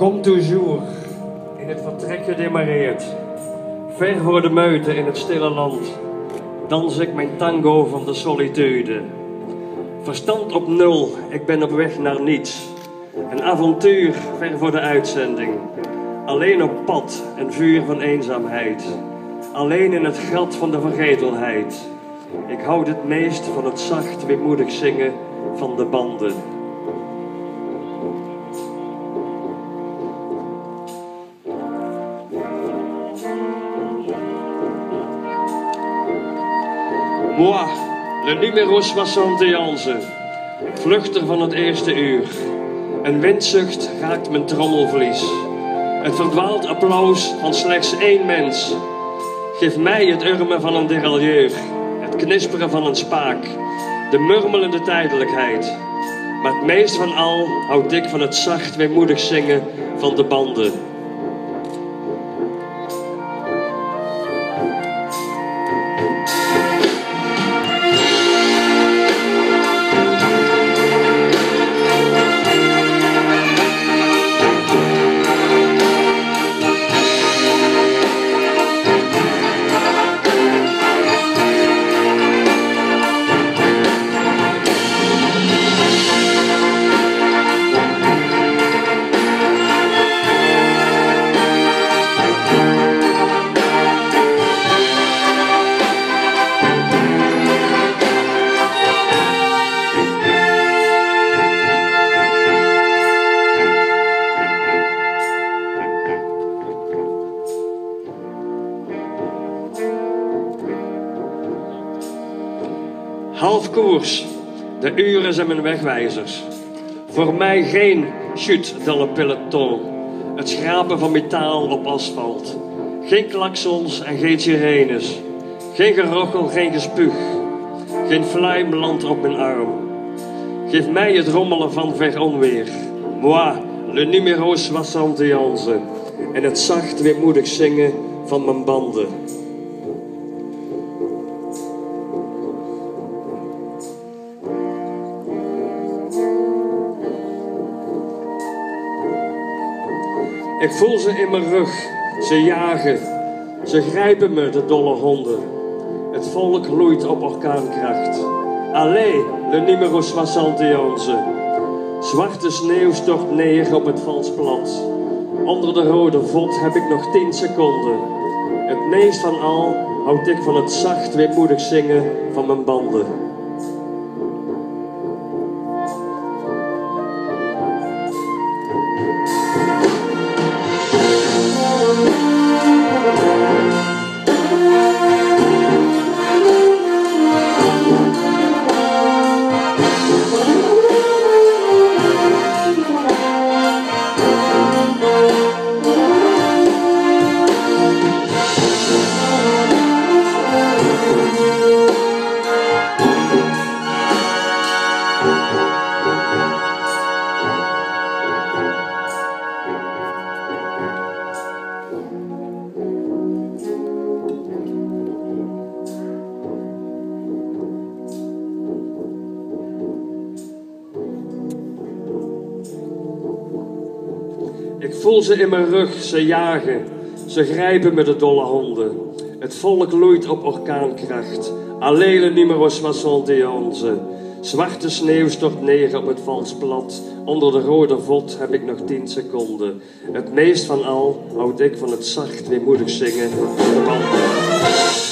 Kom toujours, in het vertrek gedemareerd. Ver voor de meute in het stille land, dans ik mijn tango van de solitude. Verstand op nul, ik ben op weg naar niets. Een avontuur ver voor de uitzending. Alleen op pad, een vuur van eenzaamheid. Alleen in het gat van de vergetelheid. Ik houd het meest van het zacht, weemoedig zingen van de banden. Moi, le numéro 71. Vluchter van het eerste uur. Een windzucht raakt mijn trommelvlies. Het verdwaald applaus van slechts één mens. Geef mij het urmen van een derailleur. Het knisperen van een spaak. De murmelende tijdelijkheid. Maar het meest van al houd ik van het zacht weemoedig zingen van de banden. Half koers, de uren zijn mijn wegwijzers. Voor mij geen chute dans le peloton. Het schrapen van metaal op asfalt. Geen klaksons en geen sirenes. Geen gerochel, geen gespuug. Geen fluim landt op mijn arm. Geef mij het rommelen van ver onweer. Moi, le numéro 71. En het zacht weemoedig zingen van mijn banden. Ik voel ze in mijn rug, ze jagen, ze grijpen me, de dolle honden. Het volk loeit op orkaankracht. Allez, le numéro 71. Zwarte sneeuw stort neer op het vals plat. Onder de rode vod heb ik nog 10 seconden. Het meest van al houd ik van het zacht weemoedig zingen van mijn banden. Ik voel ze in mijn rug, ze jagen. Ze grijpen me de dolle honden. Het volk loeit op orkaankracht. Alleen numero 71. Zwarte sneeuw stort neer op het vals plat. Onder de rode vod heb ik nog 10 seconden. Het meest van al houd ik van het zacht weemoedig zingen van de.